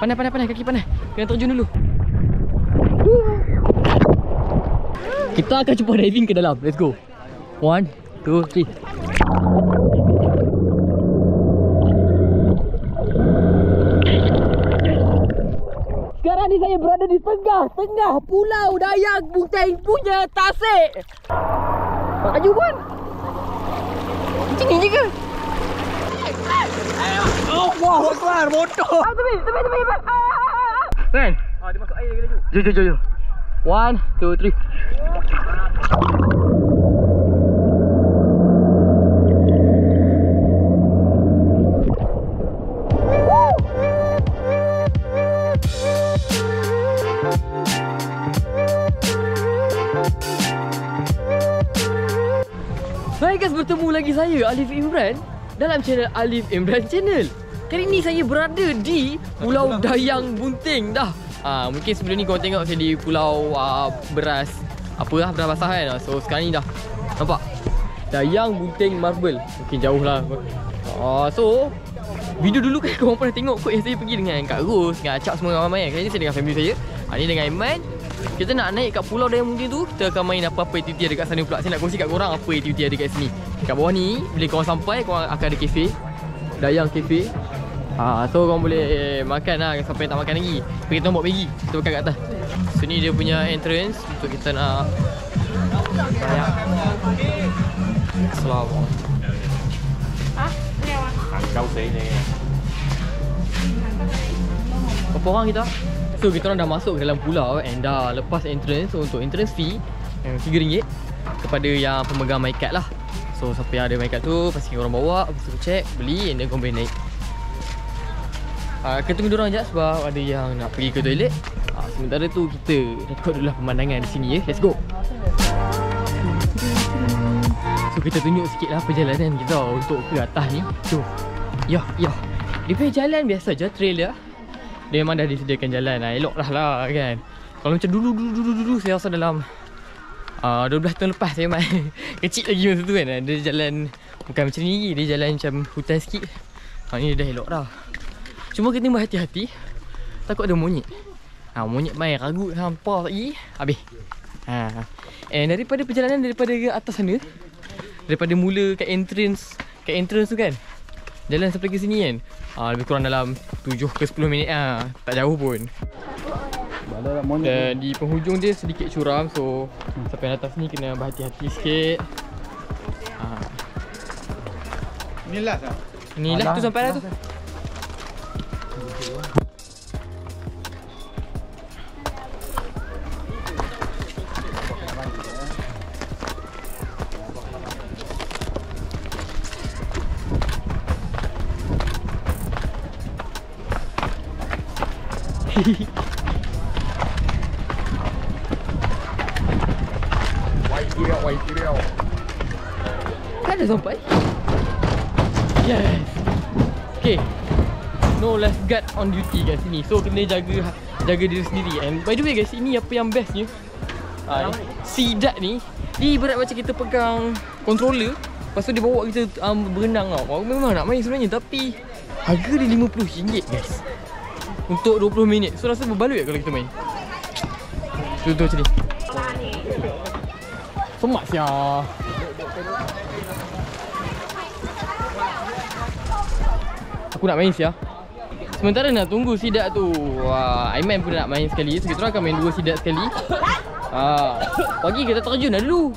Pandai, pandai, pandai. Kaki pandai. Kena terjun dulu. Kita akan cuba diving ke dalam. Let's go. One, two, three. Sekarang ni saya berada di tengah-tengah pulau Dayang Buteng punya tasik. Maju pun. Macam ni je ke? Wah, Akbar, bodoh. Ah, tepi, tepi, tepi. Ah, ah, ah, ah. Dia masuk air lagi laju. Jom, jom, jom, jom. One, two, three. Hai guys, bertemu lagi saya Alif Imran dalam channel Alif Imran Channel. Kali ni saya berada di Pulau Dayang Bunting dah. Ah, mungkin sebelum ni kau tengok saya di Pulau uh, Beras apa lah beras basah kan. So sekarang ni dah nampak Dayang Bunting Marble. Mungkin jauh lah. Ah, so video dulu kan korang pernah tengok kot yang saya pergi dengan Kak Ros, dengan Acap semua ramai-ramai kan. Kali ni saya dengan family saya. Ha, ni dengan Iman. Kita nak naik kat Pulau Dayang Bunting tu, kita akan main apa-apa aktiviti ada kat sana pula. Saya nak kongsi kat korang apa aktiviti ada kat sini. Kat bawah ni, bila korang sampai, korang akan ada kafe. Dayang Cafe. Ha, so korang boleh makan lah sampai tak makan lagi. Tapi kita buat Maggi. Kita makan kat atas. So ni dia punya entrance untuk kita nak bayar. Assalamualaikum. Kau saya ni. Berapa orang kita? So kita orang dah masuk ke dalam pulau and dah lepas entrance so, untuk entrance fee yang RM3 kepada yang pemegang my card lah. So siapa yang ada my card tu pasti orang bawa, lepas tu check, beli and then korang boleh naik. Uh, kita tunggu diorang sekejap sebab ada yang nak pergi ke toilet. Uh, sementara tu kita record dulu lah pemandangan di sini ya. Let's go. So kita tunjuk sikit lah perjalanan kita untuk ke atas ni. Jom. Ya, ya. Dia punya jalan biasa je, trail dia. Dia memang dah disediakan jalan lah. Elok lah lah kan. Kalau macam dulu, dulu, dulu, dulu saya rasa dalam uh, 12 tahun lepas saya main. Kecil lagi masa tu kan. Dia jalan bukan macam ni. Dia jalan macam hutan sikit. Ha, ni dah elok dah. Cuma kena berhati-hati. Takut ada monyet. Ha, monyet main ragut hampa lagi. Habis. Ha. And daripada perjalanan daripada ke atas sana. Daripada mula kat entrance. Kat entrance tu kan. Jalan sampai ke sini kan. Ha, lebih kurang dalam 7 ke 10 minit lah. Tak jauh pun. Ada monyet. Dan di penghujung dia sedikit curam so siapa yang atas ni kena berhati-hati sikit. Ha. Ni last ah. Ni lah tu sampai dah tu. Wai dia, wai dia. Kan dah sampai. Yes. Okay. No lifeguard on duty kat sini. So kena jaga jaga diri sendiri. And by the way guys, ini apa yang bestnya? Ha, sidat ni dia ibarat macam kita pegang controller Lepas tu dia bawa kita um, berenang tau Aku memang nak main sebenarnya Tapi Harga dia RM50 guys Untuk 20 minit So rasa berbaloi tak kalau kita main Contoh macam ni Semak siap Aku nak main sia. Sementara nak tunggu sidat tu. Wah, Aiman pun nak main sekali. So kita akan main dua sidat sekali. Ha. Pagi kita terjun dah dulu.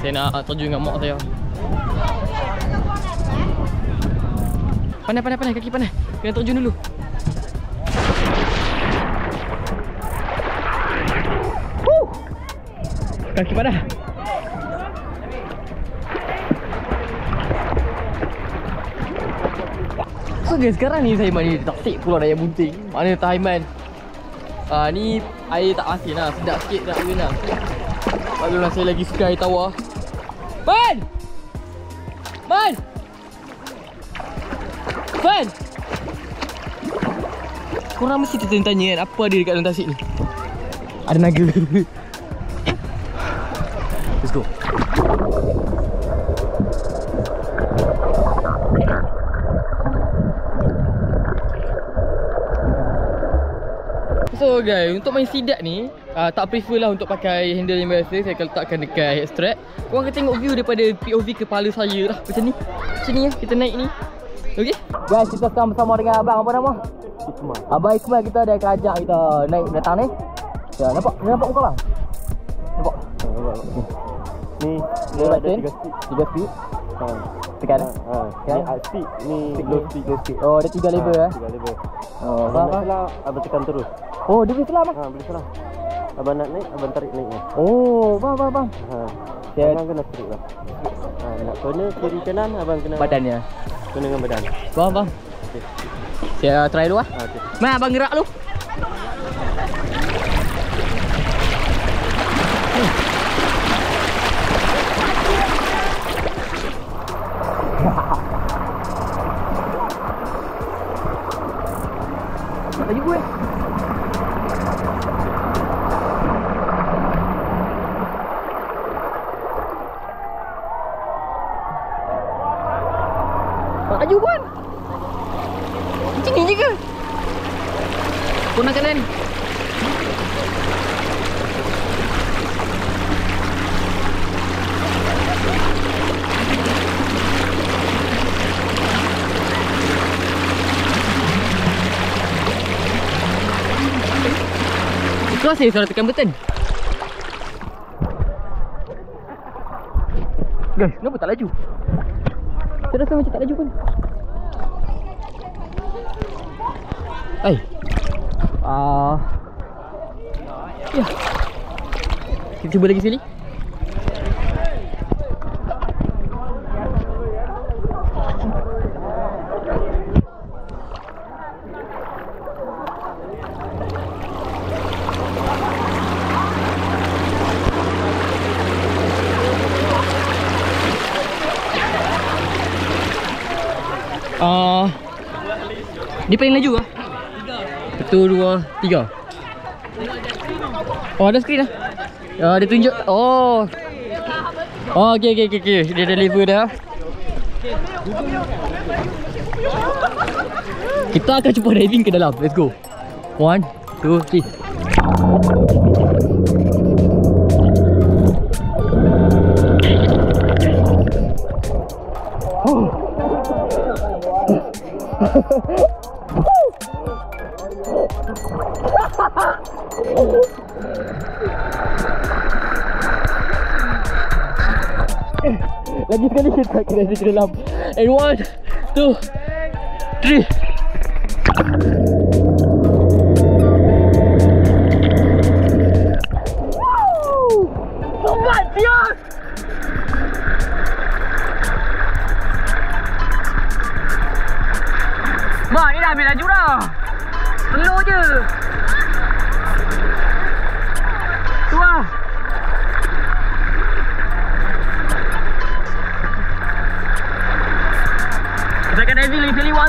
Saya nak terjun dengan mak saya. Pandai, pandai, pandai. Kaki pandai. Kena terjun dulu. Kaki pandai. Guys, sekarang ni saya mandi di taksik Pulau Daya Bunting Mana Taiman Ah Ni air tak asin lah Sedap sikit nak berenang Barulah saya lagi suka air tawar Man! Man! Man! Korang mesti tertanya kan Apa ada dekat dalam tasik ni Ada naga Guys, untuk main sidat ni uh, Tak prefer lah untuk pakai handle yang biasa. Saya akan letakkan dekat head strap Korang akan tengok view daripada POV kepala saya lah. Macam ni. Macam ni ya, kita naik ni. Okay Guys, kita sekarang bersama dengan abang. Apa nama? Ikmal. Abang Ikmal kita ada akan ajak kita naik datang ni. Ya, nampak? Nampak muka bang? Nampak? Ni Ni ni ada button tiga speed. Tiga speed Ha. Ha. Ni ni low speed. Oh, ada tiga level Ha, eh Tiga level. Oh, Abang nak abang tekan terus. Oh, dia boleh selam? Ha, boleh salah. Abang nak naik, abang tarik naiknya. Oh, faham faham faham Ha. Dia- Abang kena straight lah. Ha, nak corner kiri kanan, abang kena Badannya kena dengan badan. Faham faham Okey. Saya try dulu lah Ha, okey. Mai abang gerak dulu Keras ni suara tekan button. Guys, kenapa tak laju? Saya rasa macam tak laju pun. Hai. Ah, Ya. Kita cuba lagi sekali Ah, Dia paling laju lah Satu, dua, tiga. Oh ada skrin lah Ya dia tunjuk. Oh. Oh okay okay okay, okay. Dia dah level dah Kita akan cuba diving ke dalam. Let's go. One, two, three. Lagi sekali kita kena di dalam And one, two, three Sobat, siap! Mak, ni dah habis laju dah Slow je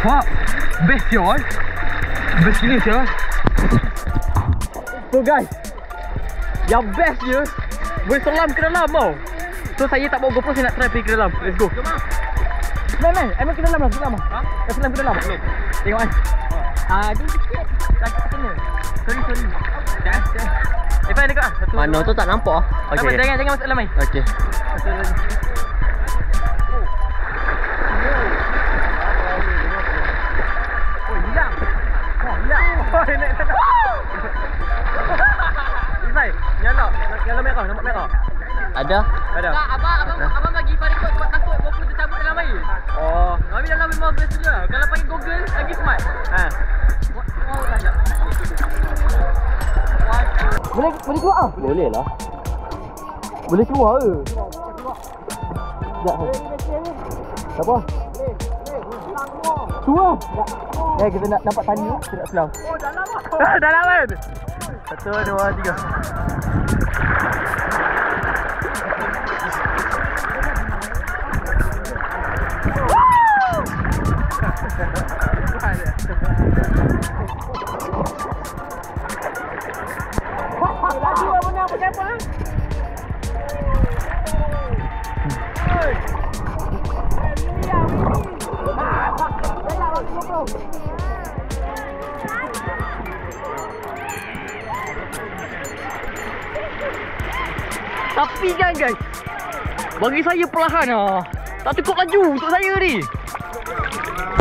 Fun Selam One, two, three So guys. Yang best je Boleh selam ke dalam tau. So saya tak bawa GoPro Saya nak try pergi ke dalam. Let's go. Man man Emang ke dalam lah Selam lah. Ha? Dah selam ke dalam? Belum. Tengok kan Ah, dia sikit. Tak kena. Sorry sorry. Dah dah. Eh, Fahim dekat lah Satu. Mana tu tak nampak. Ah. okay. Jangan, jangan masuk dalam air Okey. Masuk dalam naik sana Isai, nyala Nyala merah, nampak merah Ada? Ada. Tak, abang, abang, abang bagi Farid kot sebab takut GoPro tercabut dalam air. Oh. Tapi dalam memang best je Kalau pakai Google, lagi smart Ha Oh, banyak Boleh, boleh keluar ah? Boleh lah. Boleh keluar ke? Apa? Tua. Eh kita nak nampak tani tu, kita nak selam. Oh dalam ah. dalam kan. Satu, dua, tiga. Tapi kan guys. Bagi saya perlahan lah Tak cukup laju untuk saya ni.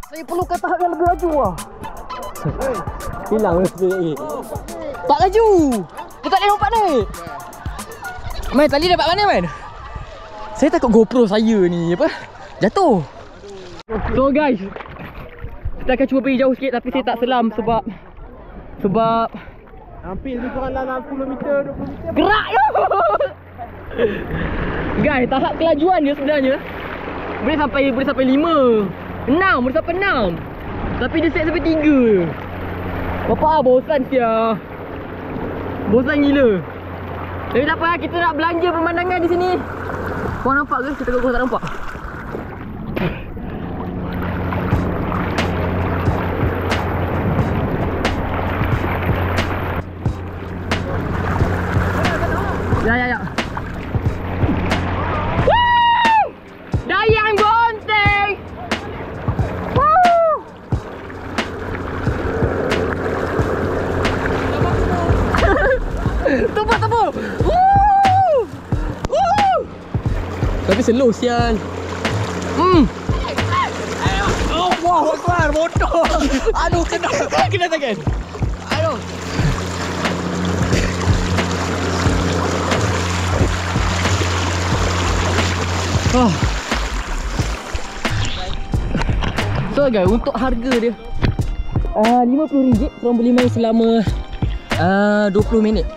Saya perlukan tahap yang lebih laju lah Hilang sebenarnya. Tak laju. Dia tak boleh lompat naik Man tali dapat mana man? Saya takut GoPro saya ni apa? Jatuh. So guys Kita akan cuba pergi jauh sikit Tapi saya tak selam sebab Sebab Hampir lebih kurang dalam 10 meter, 20 meter. Gerak je. Guys, tahap kelajuan dia sebenarnya. Boleh sampai boleh sampai 5 6, boleh sampai 6 Tapi dia set sampai 3 Bapak ah, bosan sia. Bosan gila. Tapi tak apa lah, kita nak belanja pemandangan di sini. Korang nampak ke? Kita korang tak nampak Ya ya ya. Woo! Dayang Bonteng. Woo! Tumpah tumpah. Woo! Woo! Tapi slow sial. Hmm. Oh, wow, keluar motor. Aduh, kena kena tangan. Oh. So guys, untuk harga dia. Uh, RM50 korang boleh main selama uh, 20 minit.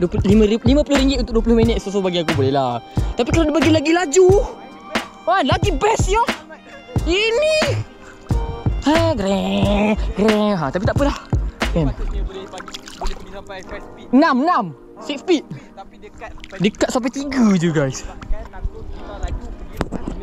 20, RM50 untuk 20 minit so, so bagi aku boleh lah. Tapi kalau dia bagi lagi laju Wah, lagi best ya Ini. Ha, greng, greng ha, Tapi tak apalah. Kan? Boleh bagi boleh pergi sampai 5 speed. 6, 6 6 speed tapi dekat sampai Dekat sampai 3 je guys kan takut kita laju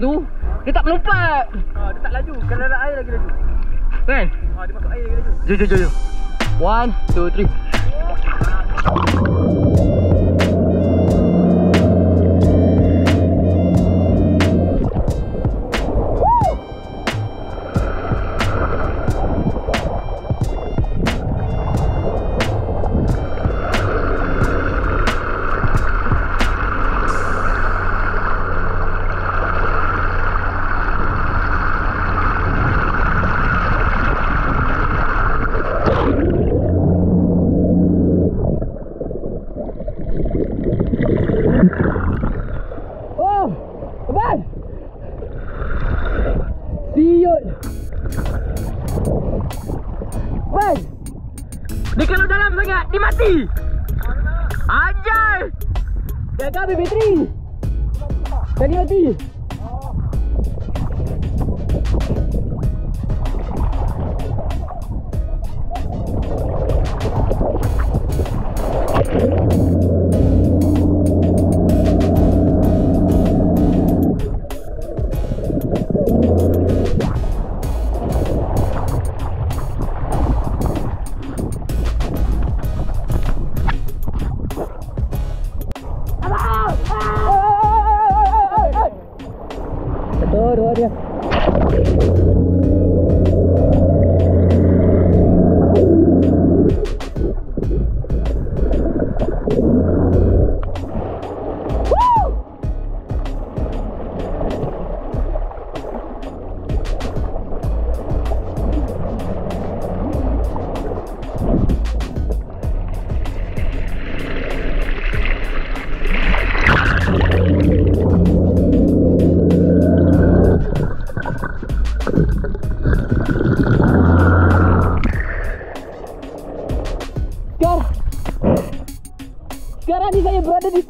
Tu Dia tak melompat. Ha, Dia tak laju. Kalau dalam air lagi laju. Kan? Ha, Dia masuk air lagi laju. Jom jom jom jom. One Two three Oh Abang. Siut. Abang. Dia kalau dalam sangat. Dia mati. Anjay. Gagal habis bateri. Tadi mati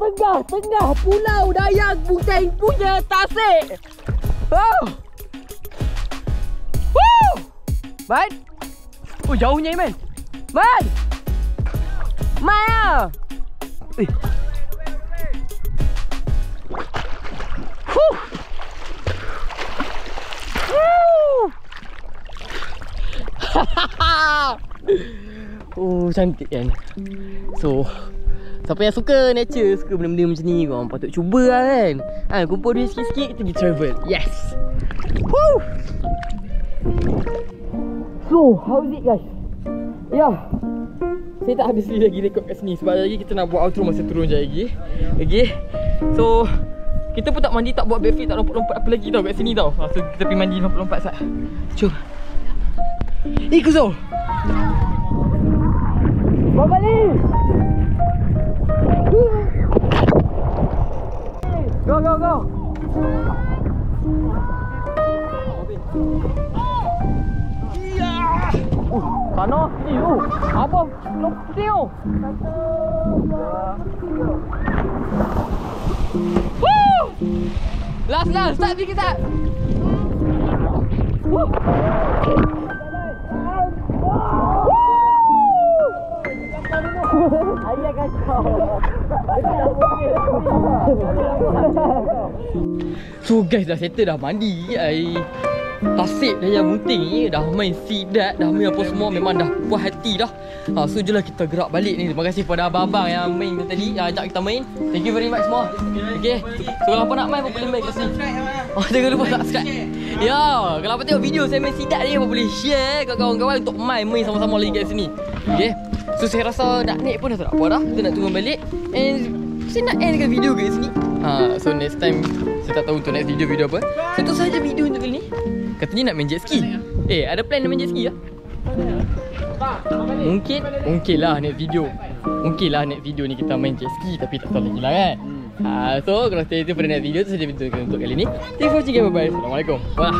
tengah-tengah Pulau Dayang Buteng punya tasik. Oh Woo! Man Oh jauhnya Man Man Man ah. Eh. Oh cantik kan? So Siapa yang suka nature Suka benda-benda macam ni Korang patut cuba lah kan. Ha, Kumpul duit sikit-sikit Kita pergi travel. Yes. Woo! So how is it guys? Ya. Yeah. Saya tak habis lagi rekod kat sini. Sebab lagi kita nak buat outro masa turun je lagi. Okay. So Kita pun tak mandi Tak buat backflip Tak lompat-lompat apa lagi tau kat sini tau. Ha, So kita pergi mandi lompat-lompat sat. Jom Eh Kuzo Bawa balik Go go go Uh, panas ni tu. Apa lompat ni tu? Woo! Last last, start sikit start. Woo! Ayah kacau. So guys dah settle dah mandi ai. Tasik dah yang bunting ni Dah main sidat Dah main apa semua Memang dah puas hati dah. Ha, So je lah kita gerak balik ni. Terima kasih kepada abang-abang yang main tadi. Yang ajak kita main. Thank you very much semua. Okay. So kalau apa nak main Apa boleh main kat sini? Oh jangan lupa subscribe. Ya Kalau apa tengok video saya main sidat ni Apa boleh share kat kawan-kawan Untuk main Main sama-sama lagi kat sini. Okay So saya rasa nak naik pun dah tak apa dah. Kita nak turun balik. And saya nak end dengan video kat sini. Ha, So next time Saya tak tahu untuk next video video apa. Satu saja video untuk kali ni. Katanya nak main jet ski. Eh ada plan nak main jet ski lah Mungkin Mungkin lah next video. Mungkin lah next video ni kita main jet ski Tapi tak tahu lagi lah kan? Ha, So kalau stay tune pada next video tu saja video untuk kali ni. Thank you for watching bye bye Assalamualaikum. Wah